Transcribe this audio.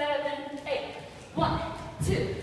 seven, eight. One, two.